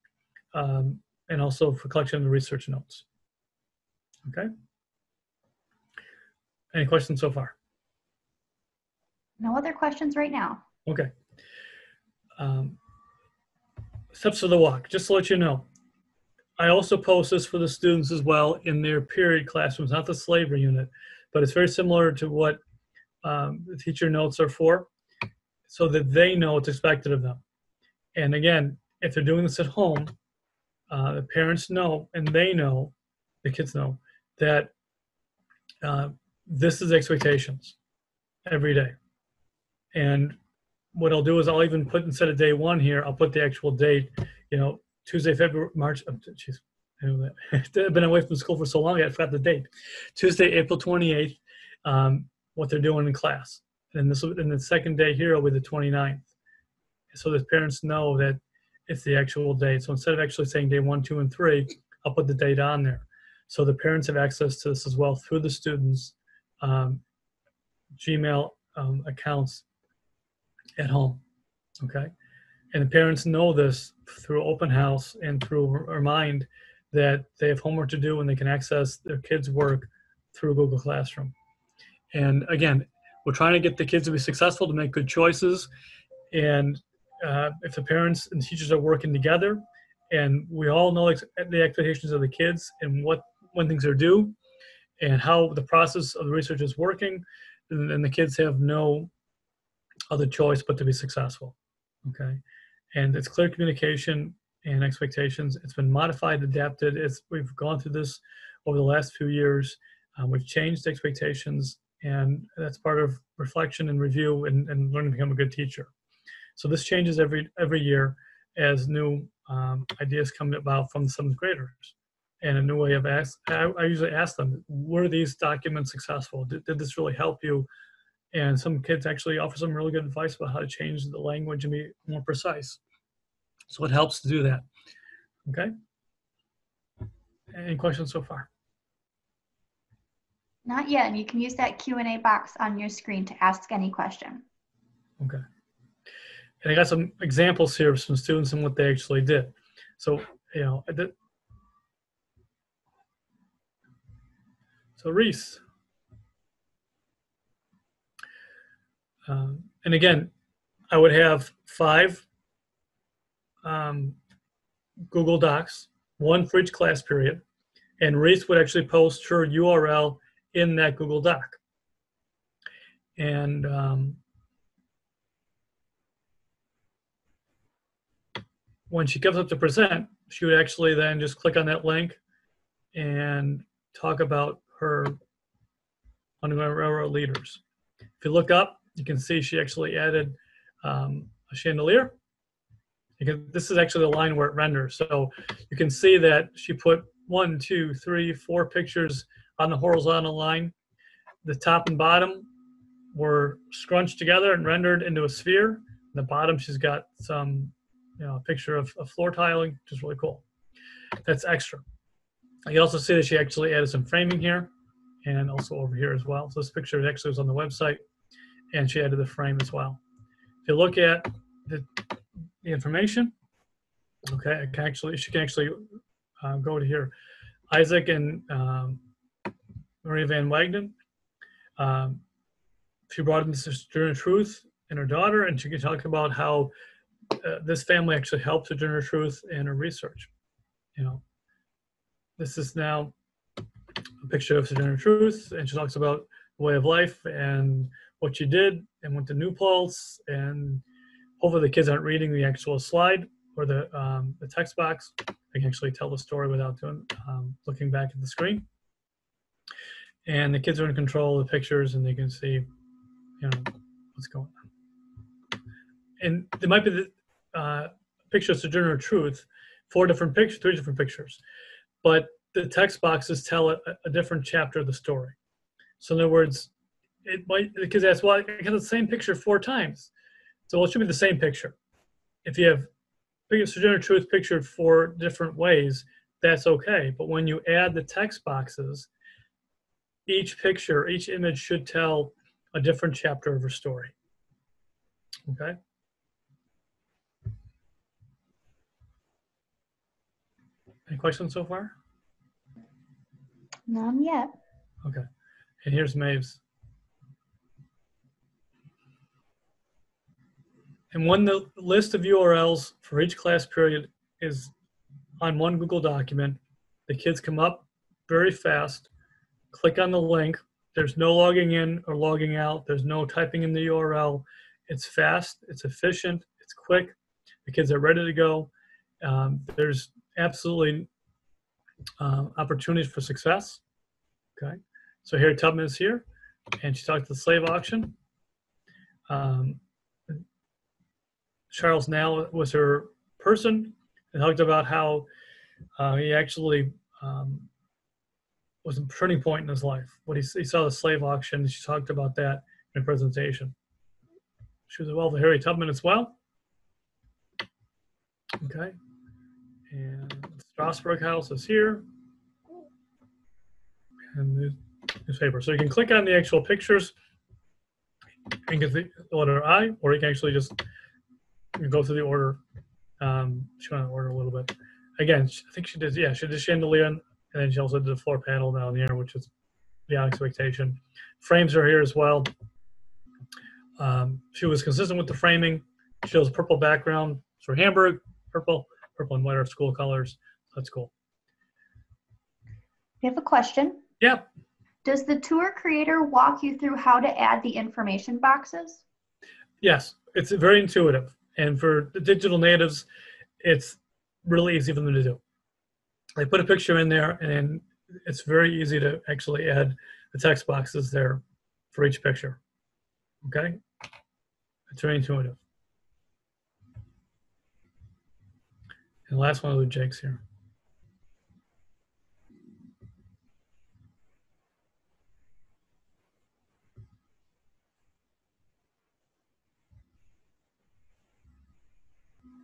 um, and also for collection of the research notes. Okay. Any questions so far? No other questions right now. Okay. Um, steps of the walk, just to let you know. I also post this for the students as well in their period classrooms, not the slavery unit, but it's very similar to what um, the teacher notes are for, so that they know what's expected of them. And again, if they're doing this at home, uh, the parents know and they know, the kids know, that uh, this is expectations every day. And what I'll do is I'll even put instead of day one here, I'll put the actual date, you know, Tuesday, February, March. Oh, jeez, *laughs* I've been away from school for so long, I forgot the date. Tuesday, April 28th, um, what they're doing in class. And this and the second day here will be the 29th. So the parents know that it's the actual date. So instead of actually saying day one, two, and three, I'll put the date on there. So the parents have access to this as well through the students' um, Gmail um, accounts at home. Okay. And the parents know this through open house and through Remind that they have homework to do and they can access their kids' work through Google Classroom. And again, we're trying to get the kids to be successful, to make good choices. And uh, if the parents and teachers are working together, and we all know the expectations of the kids and what when things are due, and how the process of the research is working, and the kids have no other choice but to be successful. Okay, and it's clear communication and expectations. It's been modified, adapted. It's we've gone through this over the last few years. Um, we've changed expectations, and that's part of reflection and review and, and learning to become a good teacher. So this changes every every year as new um, ideas come about from the seventh graders and a new way of ask. I, I usually ask them, were these documents successful? Did, did this really help you? And some kids actually offer some really good advice about how to change the language and be more precise. So it helps to do that. Okay. Any questions so far? Not yet, and you can use that Q&A box on your screen to ask any question. Okay. And I got some examples here of some students and what they actually did. So, you know, I did, so Reese. Um, and again, I would have five um, Google Docs, one for each class period, and Reese would actually post her URL in that Google Doc. And um, when she comes up to present, she would actually then just click on that link and talk about her Underground Railroad leaders. If you look up, you can see she actually added um, a chandelier. Can, this is actually the line where it renders. So you can see that she put one, two, three, four pictures on the horizontal line. The top and bottom were scrunched together and rendered into a sphere. the bottom, she's got some, you know, a picture of, of floor tiling, which is really cool. That's extra. You also see that she actually added some framing here and also over here as well. So this picture actually was on the website and she added the frame as well. If you look at the, the information, okay, I can actually, she can actually uh, go to here. Isaac and um, Maria Van Wagenen. Um, she brought in Sojourner Truth and her daughter, and she can talk about how uh, this family actually helped Sojourner Truth in her research. You know, this is now a picture of Sojourner Truth, and she talks about the way of life and what she did, and went to New Paltz, and hopefully the kids aren't reading the actual slide or the um, the text box. They can actually tell the story without doing um, looking back at the screen and the kids are in control of the pictures and they can see you know what's going on. And there might be the uh, picture of sojourner truth four different pictures three different pictures but the text boxes tell a, a different chapter of the story. So in other words it might the kids ask well i got the same picture four times. So it should be the same picture. If you have sojourner truth pictured four different ways that's okay. But when you add the text boxes each picture, each image should tell a different chapter of her story. Okay? Any questions so far? None yet. Okay. And here's Maeve's. And when the list of URLs for each class period is on one Google document, the kids come up very fast, click on the link. There's no logging in or logging out. There's no typing in the URL. It's fast, it's efficient, it's quick. The kids are ready to go. Um, there's absolutely uh, opportunities for success. Okay, so Harriet Tubman is here, and she talked to the slave auction. Um, Charles Nalle was her person and talked about how uh, he actually um, was a turning point in his life. What he, he saw the slave auction, she talked about that in a presentation. She was well to Harriet Tubman as well. Okay, and Strasberg House is here and the newspaper. So you can click on the actual pictures and get the letter I, or you can actually just go through the order. Um, she went to order a little bit. Again, I think she did, yeah, she did chandelier, and then she also did the floor panel down here, which is beyond expectation. Frames are here as well. Um, she was consistent with the framing. She shows purple background for Hamburg, purple, purple and white are school colors. That's cool. We have a question. Yeah. Does the tour creator walk you through how to add the information boxes? Yes, it's very intuitive. And for the digital natives, it's really easy for them to do. They put a picture in there, and it's very easy to actually add the text boxes there for each picture. Okay? It's very intuitive. And last one with Jake's here.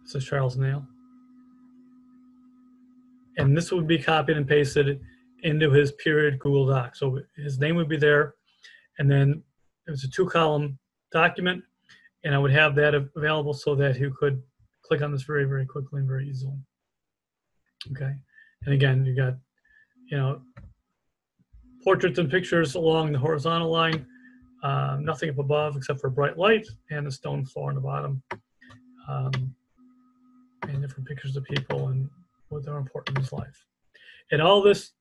This is Charles Nalle. And this would be copied and pasted into his period Google Doc. So his name would be there, and then it was a two column document, and I would have that available so that he could click on this very, very quickly and very easily. Okay. And again, you got, you know, portraits and pictures along the horizontal line, um, nothing up above except for bright light and the stone floor on the bottom. Um, and different pictures of people and what they're important in his life. And all this,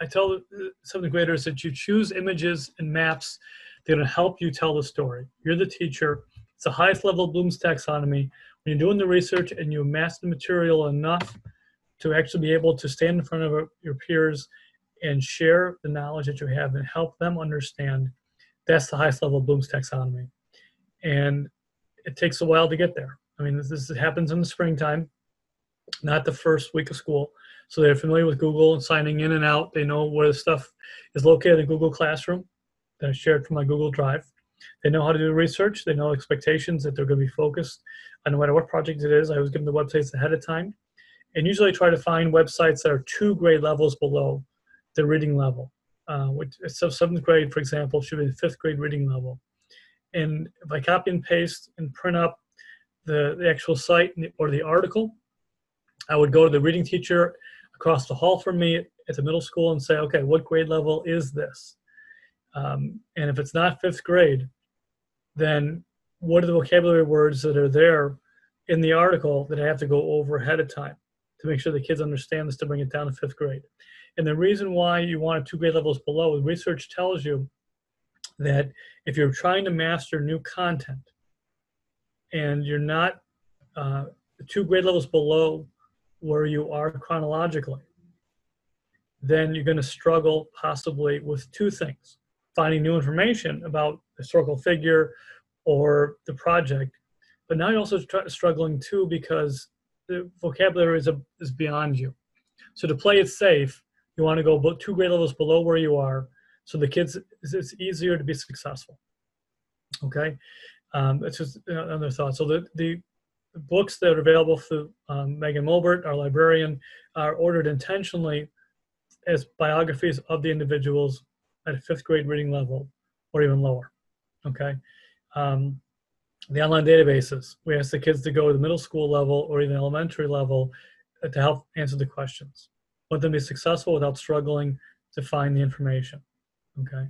I tell seventh graders that you choose images and maps that will help you tell the story. You're the teacher. It's the highest level of Bloom's taxonomy. When you're doing the research and you amass the material enough to actually be able to stand in front of your peers and share the knowledge that you have and help them understand, that's the highest level of Bloom's taxonomy. And it takes a while to get there. I mean, this, this happens in the springtime, not the first week of school. So they're familiar with Google and signing in and out. They know where the stuff is located in Google Classroom that I shared from my Google Drive. They know how to do research. They know expectations that they're going to be focused on no matter what project it is. I was given the websites ahead of time. And usually I try to find websites that are two grade levels below the reading level. Uh, which, so seventh grade, for example, should be fifth grade reading level. And if I copy and paste and print up the, the actual site or the article, I would go to the reading teacher across the hall from me at the middle school and say, okay, what grade level is this? Um, and if it's not fifth grade, then what are the vocabulary words that are there in the article that I have to go over ahead of time to make sure the kids understand this to bring it down to fifth grade? And the reason why you want two grade levels below, research tells you that if you're trying to master new content, and you're not uh, two grade levels below where you are chronologically, then you're going to struggle possibly with two things finding new information about the historical figure or the project. But now you're also struggling too because the vocabulary is, a, is beyond you. So to play it safe, you want to go two grade levels below where you are so the kids, it's easier to be successful. Okay. Um, it's just another thought. So the, the books that are available through um, Megan Mulbert, our librarian, are ordered intentionally as biographies of the individuals at a fifth grade reading level or even lower. Okay. Um, the online databases, we ask the kids to go to the middle school level or even elementary level to help answer the questions. Want them be successful without struggling to find the information. Okay.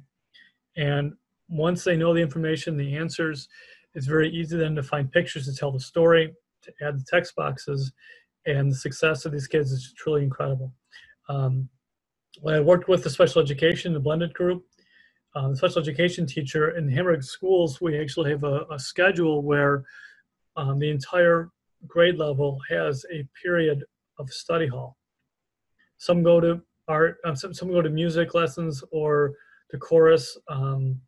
And once they know the information, the answers, it's very easy then to find pictures to tell the story, to add the text boxes, and the success of these kids is truly incredible. Um, when I worked with the special education, the blended group, um, the special education teacher in Hamburg schools, we actually have a, a schedule where um, the entire grade level has a period of study hall. Some go to art, uh, some, some go to music lessons or to chorus, um,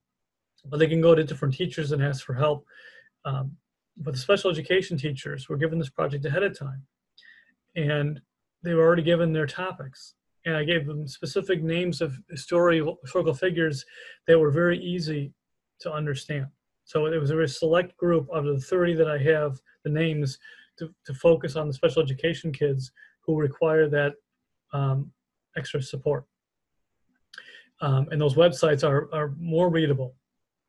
but they can go to different teachers and ask for help. Um, but the special education teachers were given this project ahead of time, and they were already given their topics. And I gave them specific names of historical, figures that were very easy to understand. So it was a very select group out of the 30 that I have the names to, to focus on the special education kids who require that um, extra support. Um, and those websites are, are more readable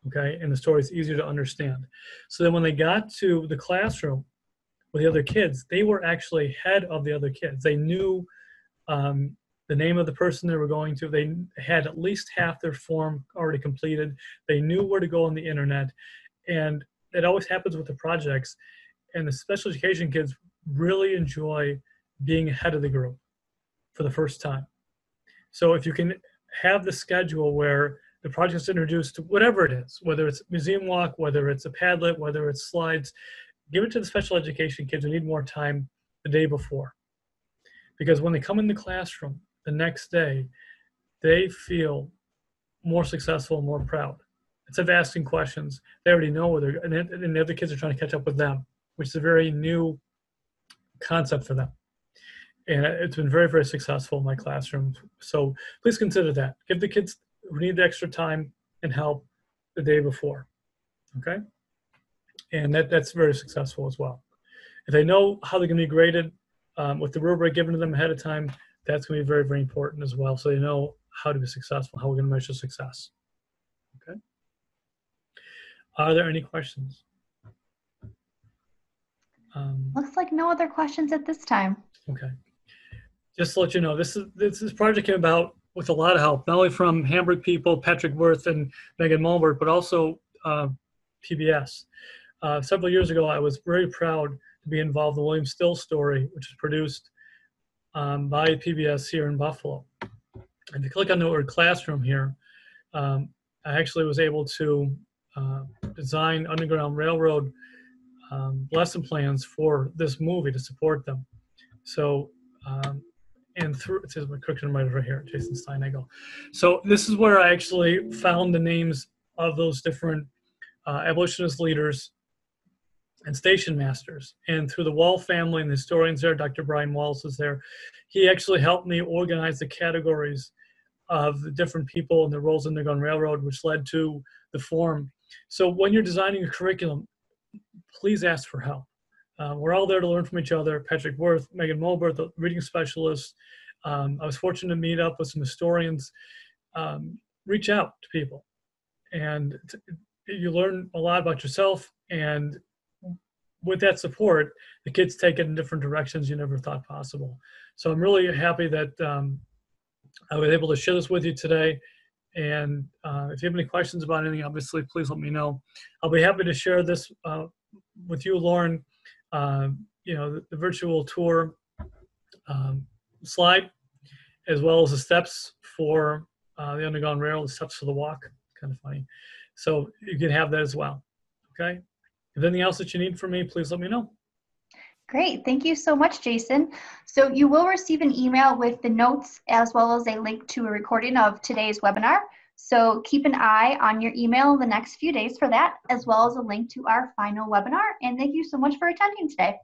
okay? And the story is easier to understand. So then when they got to the classroom with the other kids they were actually head of the other kids. They knew um, the name of the person they were going to. They had at least half their form already completed. They knew where to go on the internet. And it always happens with the projects. And the special education kids really enjoy being ahead of the group for the first time. So if you can have the schedule where the project is introduced to whatever it is, whether it's museum walk, whether it's a Padlet, whether it's slides, give it to the special education kids who need more time the day before. Because when they come in the classroom the next day, they feel more successful more proud. Instead of asking questions, they already know where they're, and, and the other kids are trying to catch up with them, which is a very new concept for them. And it's been very, very successful in my classroom. So please consider that. Give the kids who need the extra time and help the day before. Okay? And that, that's very successful as well. If they know how they're going to be graded um, with the rubric given to them ahead of time, that's going to be very, very important as well. So they know how to be successful, how we're going to measure success. Okay? Are there any questions? Um, Looks like no other questions at this time. Okay. Just to let you know, this is this, this project came about with a lot of help, not only from Hamburg people, Patrick Worth and Megan Mulbert, but also uh, PBS. Uh, several years ago, I was very proud to be involved in the William Still story, which is produced um, by PBS here in Buffalo. If you click on the word classroom here, um, I actually was able to uh, design Underground Railroad um, lesson plans for this movie to support them. So um, and through it says my curriculum writer right here, Jason Steinegel. So this is where I actually found the names of those different uh, abolitionist leaders and station masters. And through the Wall family and the historians there, Dr. Brian Walls is there. He actually helped me organize the categories of the different people and their roles in the Gun Railroad, which led to the form. So when you're designing a curriculum, please ask for help. Um, we're all there to learn from each other. Patrick Worth, Megan Mulbert, the reading specialist. Um, I was fortunate to meet up with some historians. Um, reach out to people, and you learn a lot about yourself. And with that support, the kids take it in different directions you never thought possible. So I'm really happy that um, I was able to share this with you today. And uh, if you have any questions about anything, obviously, please let me know. I'll be happy to share this uh, with you, Lauren, um, you know, the, the virtual tour um, slide, as well as the steps for uh, the Underground Rail, the steps for the walk. Kind of funny. So you can have that as well. Okay. If anything else that you need from me, please let me know. Great. Thank you so much, Jason. So you will receive an email with the notes as well as a link to a recording of today's webinar. So keep an eye on your email in the next few days for that, as well as a link to our final webinar. And thank you so much for attending today.